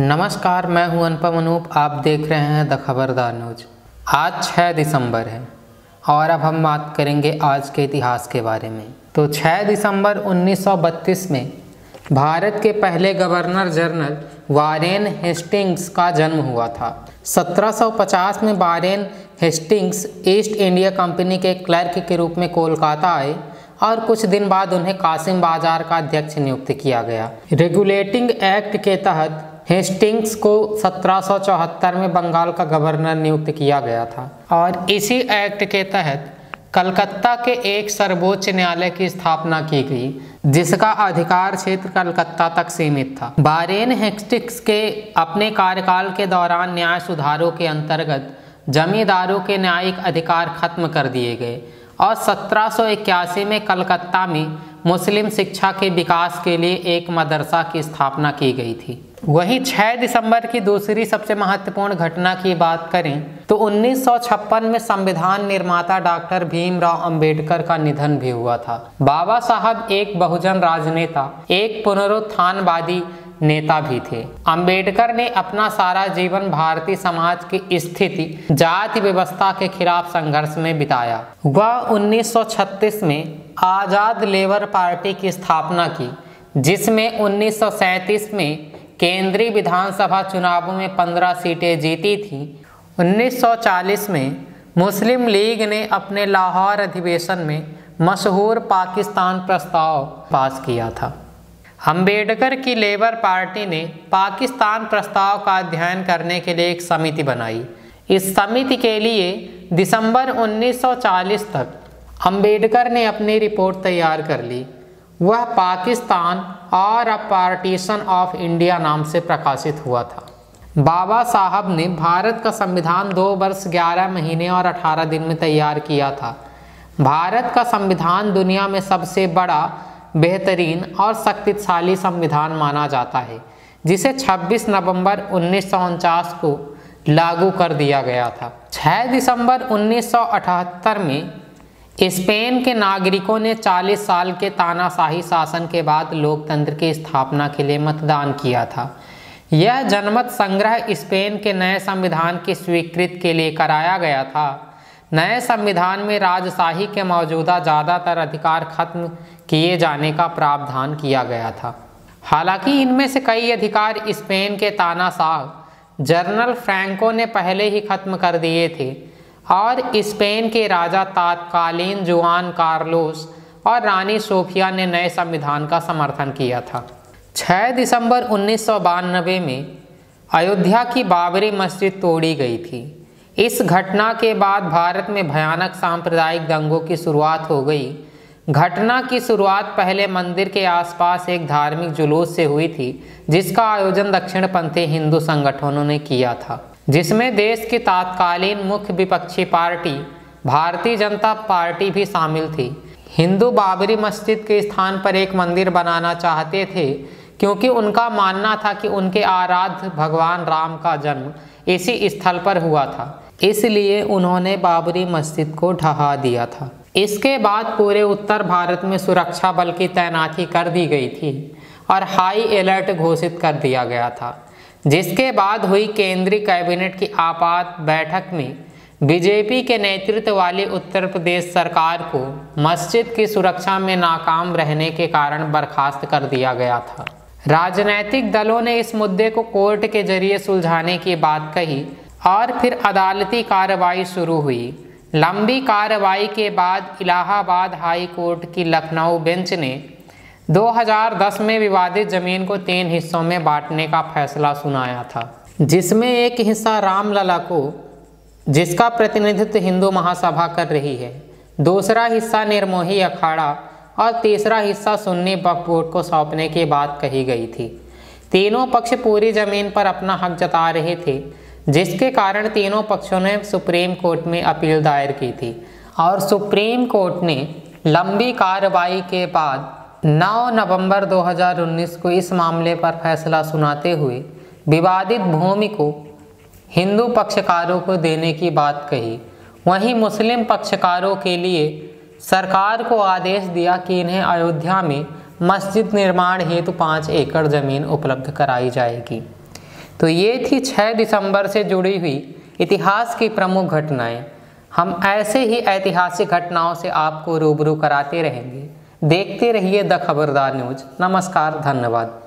नमस्कार, मैं हूँ अनुपम अनूप। आप देख रहे हैं द खबरदार न्यूज़। आज 6 दिसंबर है और अब हम बात करेंगे आज के इतिहास के बारे में। तो 6 दिसंबर 1932 में भारत के पहले गवर्नर जनरल वारेन हेस्टिंग्स का जन्म हुआ था। 1750 में Warren Hastings East India Company के क्लर्क के रूप में कोलकाता आए और कुछ दिन बाद उन्हें कासिम बाज़ार का अध्यक्ष नियुक्त किया गया। रेगुलेटिंग एक्ट के तहत हेस्टिंग्स को 1774 में बंगाल का गवर्नर नियुक्त किया गया था। और इसी एक्ट के तहत कलकत्ता के एक सर्वोच्च न्यायालय की स्थापना की गई, जिसका अधिकार क्षेत्र कलकत्ता तक सीमित था। बारेन हेस्टिंग्स के अपने कार्यकाल के दौरान न्याय सुधारों के अंतर्गत जमींदारों के न्यायिक अधिकार खत्म कर दिए गए और 1781 में कलकत्ता में मुस्लिम शिक्षा के विकास के लिए एक मदरसा की स्थापना की गई थी। वहीं 6 दिसंबर की दूसरी सबसे महत्वपूर्ण घटना की बात करें तो 1956 में संविधान निर्माता डॉक्टर भीमराव अंबेडकर का निधन भी हुआ था। बाबा साहब एक बहुजन राजनेता, एक पुनरुत्थानवादी नेता भी थे। अंबेडकर ने अपना सारा जीवन भारतीय समाज की स्थिति, जाति व्यवस्था के खिलाफ संघर्ष में बिताया। वह 1936 में आज़ाद लेबर पार्टी की स्थापना की, जिसमें 1937 में केंद्रीय विधानसभा चुनावों में 15 सीटें जीती थीं। 1940 में मुस्लिम लीग ने अपने लाहौर अधिवेशन में मशहूर पाकिस्तान प्रस्ताव पास किया था। अंबेडकर की लेबर पार्टी ने पाकिस्तान प्रस्ताव का अध्ययन करने के लिए एक समिति बनाई। इस समिति के लिए दिसंबर 1940 तक अंबेडकर ने अपनी रिपोर्ट तैयार कर ली। वह पाकिस्तान और अ पार्टीशन ऑफ़ इंडिया नाम से प्रकाशित हुआ था। बाबा साहब ने भारत का संविधान दो वर्ष ग्यारह महीने और अठारह दिन में तैयार किया था। भारत का संविधान दुनिया में सबसे बड़ा बेहतरीन और शक्तिशाली संविधान माना जाता है, जिसे 26 नवंबर उन्नीस सौ उनचास को लागू कर दिया गया था। 6 दिसंबर 1978 में स्पेन के नागरिकों ने 40 साल के तानाशाही शासन के बाद लोकतंत्र की स्थापना के लिए मतदान किया था। यह जनमत संग्रह स्पेन के नए संविधान की स्वीकृति के लिए कराया गया था। नए संविधान में राजशाही के मौजूदा ज़्यादातर अधिकार खत्म किए जाने का प्रावधान किया गया था। हालाँकि इनमें से कई अधिकार स्पेन के तानाशाह जनरल फ्रैंको ने पहले ही खत्म कर दिए थे और स्पेन के राजा तात्कालीन जुआन कार्लोस और रानी सोफिया ने नए संविधान का समर्थन किया था। 6 दिसंबर उन्नीस सौ बानवे में अयोध्या की बाबरी मस्जिद तोड़ी गई थी। इस घटना के बाद भारत में भयानक सांप्रदायिक दंगों की शुरुआत हो गई। घटना की शुरुआत पहले मंदिर के आसपास एक धार्मिक जुलूस से हुई थी, जिसका आयोजन दक्षिणपंथी हिंदू संगठनों ने किया था, जिसमें देश की तात्कालीन मुख्य विपक्षी पार्टी, भारतीय जनता पार्टी भी शामिल थी। हिंदू बाबरी मस्जिद के स्थान पर एक मंदिर बनाना चाहते थे, क्योंकि उनका मानना था कि उनके आराध्य भगवान राम का जन्म इसी स्थल पर हुआ था। इसलिए उन्होंने बाबरी मस्जिद को ढहा दिया था। इसके बाद पूरे उत्तर भारत में सुरक्षा बल की तैनाती कर दी गई थी और हाई अलर्ट घोषित कर दिया गया था। जिसके बाद हुई केंद्रीय कैबिनेट की आपात बैठक में बीजेपी के नेतृत्व वाली उत्तर प्रदेश सरकार को मस्जिद की सुरक्षा में नाकाम रहने के कारण बर्खास्त कर दिया गया था। राजनैतिक दलों ने इस मुद्दे को कोर्ट के ज़रिए सुलझाने की बात कही और फिर अदालती कार्रवाई शुरू हुई। लंबी कार्रवाई के बाद इलाहाबाद हाई कोर्ट की लखनऊ बेंच ने 2010 में विवादित ज़मीन को तीन हिस्सों में बांटने का फैसला सुनाया था, जिसमें एक हिस्सा रामलला को, जिसका प्रतिनिधित्व हिंदू महासभा कर रही है, दूसरा हिस्सा निर्मोही अखाड़ा और तीसरा हिस्सा सुन्नी बोर्ड को सौंपने की बात कही गई थी। तीनों पक्ष पूरी ज़मीन पर अपना हक जता रहे थे, जिसके कारण तीनों पक्षों ने सुप्रीम कोर्ट में अपील दायर की थी। और सुप्रीम कोर्ट ने लंबी कार्रवाई के बाद 9 नवंबर 2019 को इस मामले पर फैसला सुनाते हुए विवादित भूमि को हिंदू पक्षकारों को देने की बात कही। वहीं मुस्लिम पक्षकारों के लिए सरकार को आदेश दिया कि इन्हें अयोध्या में मस्जिद निर्माण हेतु पाँच एकड़ ज़मीन उपलब्ध कराई जाएगी। तो ये थी 6 दिसंबर से जुड़ी हुई इतिहास की प्रमुख घटनाएँ। हम ऐसे ही ऐतिहासिक घटनाओं से आपको रूबरू कराते रहेंगे। देखते रहिए द खबरदार न्यूज़। नमस्कार, धन्यवाद।